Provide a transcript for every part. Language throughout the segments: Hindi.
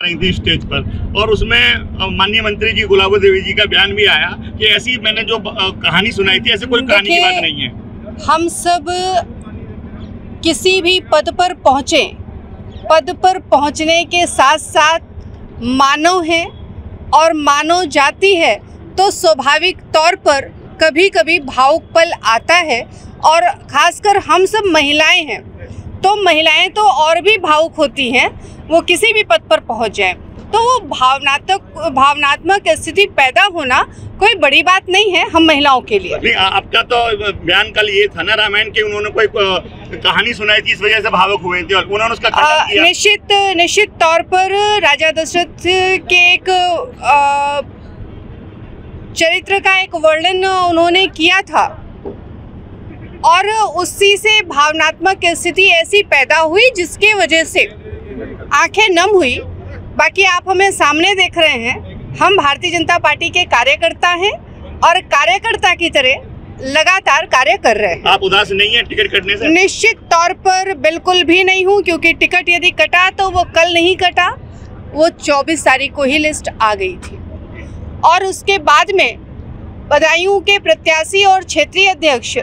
रही थी स्टेज पर। और उसमें माननीय मंत्री जी गुलाबो देवी जी का बयान भी आया कि ऐसी मैंने जो कहानी सुनाई थी ऐसे कोई कहानी की बात नहीं है। हम सब किसी भी पद पर पहुँचे। पद पर पहुँचने के साथ साथ मानव हैं और मानव जाति है तो स्वाभाविक तौर पर कभी कभी भावुक पल आता है और खासकर हम सब महिलाएँ हैं तो महिलाएँ तो और भी भावुक होती हैं। वो किसी भी पद पर पहुँच जाए। तो वो भावनात्मक भावनात्मक स्थिति पैदा होना कोई बड़ी बात नहीं है हम महिलाओं के लिए। नहीं आपका तो बयान कल ये था ना रामायण के उन्होंने कोई कहानी सुनाई थी इस वजह से भावुक हुए थे और उन्होंने उसका आ, किया। निश्चित निश्चित तौर पर राजा दशरथ के एक आ, चरित्र का एक वर्णन उन्होंने किया था। और उसी से भावनात्मक स्थिति ऐसी पैदा हुई जिसके वजह से आँखें नम हुई। बाकी आप हमें सामने देख रहे हैं हम भारतीय जनता पार्टी के कार्यकर्ता हैं और कार्यकर्ता की तरह लगातार कार्य कर रहे हैं। आप उदास नहीं है टिकट कटने से? निश्चित तौर पर बिल्कुल भी नहीं हूँ क्योंकि टिकट यदि कटा तो वो कल नहीं कटा वो 24 तारीख को ही लिस्ट आ गई थी। और उसके बाद में बदायूं के प्रत्याशी और क्षेत्रीय अध्यक्ष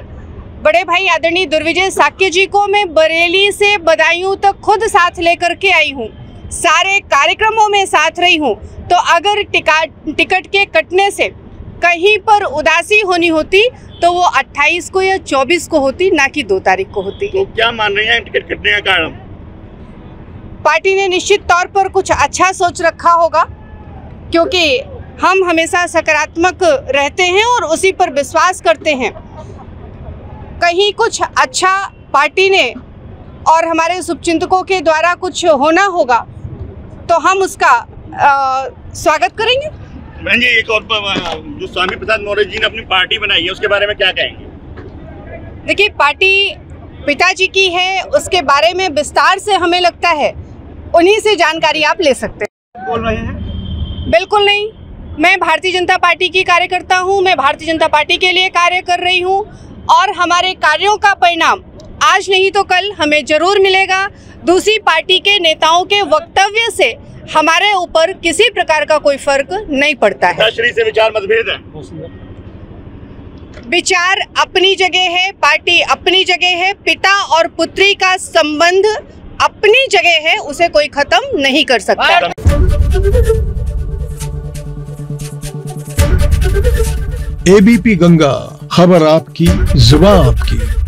बड़े भाई आदरणीय दुर्विजय साक्य जी को मैं बरेली से बदायूं तक खुद साथ लेकर के आई हूँ। सारे कार्यक्रमों में साथ रही हूँ। तो अगर टिका टिकट के कटने से कहीं पर उदासी होनी होती तो वो 28 को या 24 को होती ना कि दो तारीख को होती। तो क्या मान रही हैं टिकट कटने का कारण? पार्टी ने निश्चित तौर पर कुछ अच्छा सोच रखा होगा क्योंकि हम हमेशा सकारात्मक रहते हैं और उसी पर विश्वास करते हैं। कहीं कुछ अच्छा पार्टी ने और हमारे शुभचिंतकों के द्वारा कुछ होना होगा तो हम उसका अ, स्वागत करेंगे। बहन जी एक और जो स्वामी प्रसाद मौर्य जी ने अपनी पार्टी बनाई है उसके बारे में क्या कहेंगे? देखिए पार्टी पिताजी की है उसके बारे में विस्तार से हमें लगता है उन्हीं से जानकारी आप ले सकते हैं। बोल रहे हैं? बिल्कुल नहीं मैं भारतीय जनता पार्टी की कार्यकर्ता हूँ मैं भारतीय जनता पार्टी के लिए कार्य कर रही हूँ और हमारे कार्यों का परिणाम। आज नहीं तो कल हमें ज़रूर मिलेगा। दूसरी पार्टी के नेताओं के वक्तव्य से हमारे ऊपर किसी प्रकार का कोई फ़र्क नहीं पड़ता है। से विचार मतभेद है? विचार अपनी जगह है पार्टी अपनी जगह है पिता और पुत्री का संबंध अपनी जगह है उसे कोई खत्म नहीं कर सकता। एबीपी गंगा। खबर आपकी जुबा आपकी।